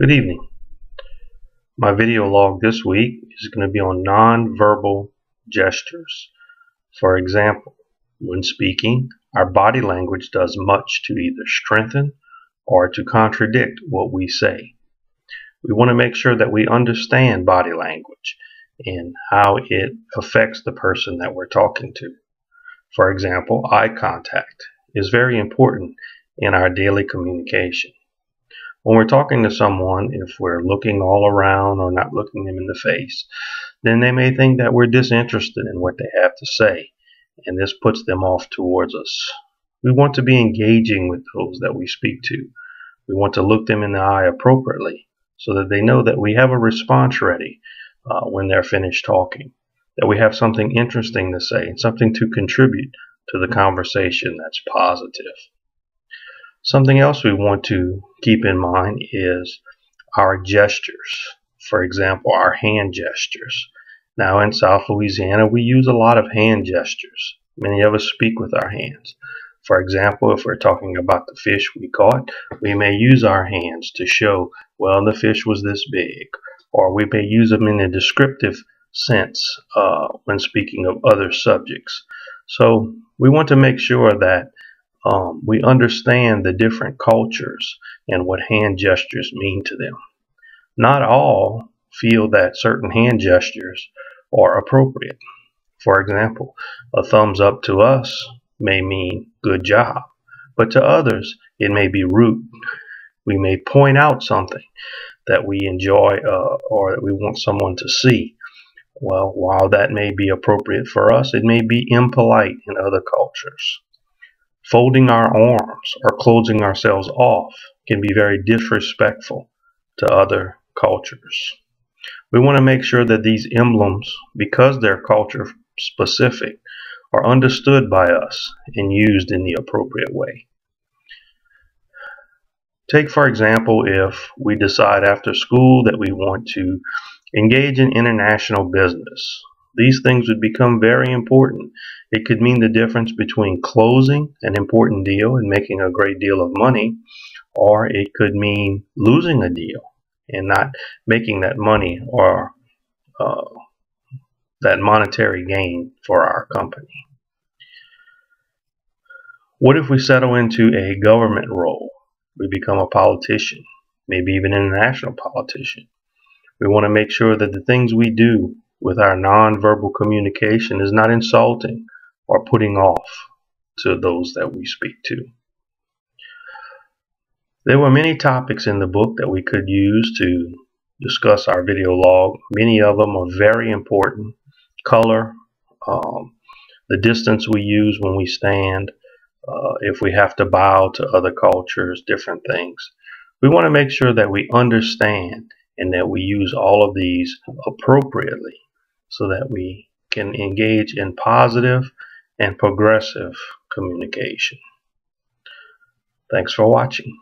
Good evening. My video log this week is going to be on nonverbal gestures. For example, when speaking, our body language does much to either strengthen or to contradict what we say. We want to make sure that we understand body language and how it affects the person that we're talking to. For example, eye contact is very important in our daily communication. When we're talking to someone, if we're looking all around or not looking them in the face, then they may think that we're disinterested in what they have to say, and this puts them off towards us. We want to be engaging with those that we speak to. We want to look them in the eye appropriately so that they know that we have a response ready uh, when they're finished talking, that we have something interesting to say, and something to contribute to the conversation that's positive. Something else we want to keep in mind is our gestures. For example, our hand gestures. Now in South Louisiana, we use a lot of hand gestures. Many of us speak with our hands. For example, if we're talking about the fish we caught, we may use our hands to show, well, the fish was this big. Or we may use them in a descriptive sense uh, when speaking of other subjects. So we want to make sure that um, we understand the different cultures and what hand gestures mean to them. Not all feel that certain hand gestures are appropriate. For example, a thumbs up to us may mean good job, but to others it may be rude. We may point out something that we enjoy uh, or that we want someone to see. Well, while that may be appropriate for us, it may be impolite in other cultures. Folding our arms or closing ourselves off can be very disrespectful to other cultures. We want to make sure that these emblems, because they're culture specific, are understood by us and used in the appropriate way. Take, for example, if we decide after school that we want to engage in international business. These things would become very important. It could mean the difference between closing an important deal and making a great deal of money, or it could mean losing a deal and not making that money or uh, that monetary gain for our company. What if we settle into a government role? We become a politician, maybe even an international politician. We want to make sure that the things we do with our nonverbal communication is not insulting or putting off to those that we speak to. There were many topics in the book that we could use to discuss our video log. Many of them are very important. Color, um, the distance we use when we stand, uh, if we have to bow to other cultures, different things. We want to make sure that we understand and that we use all of these appropriately so that we can engage in positive and progressive communication. Thanks for watching.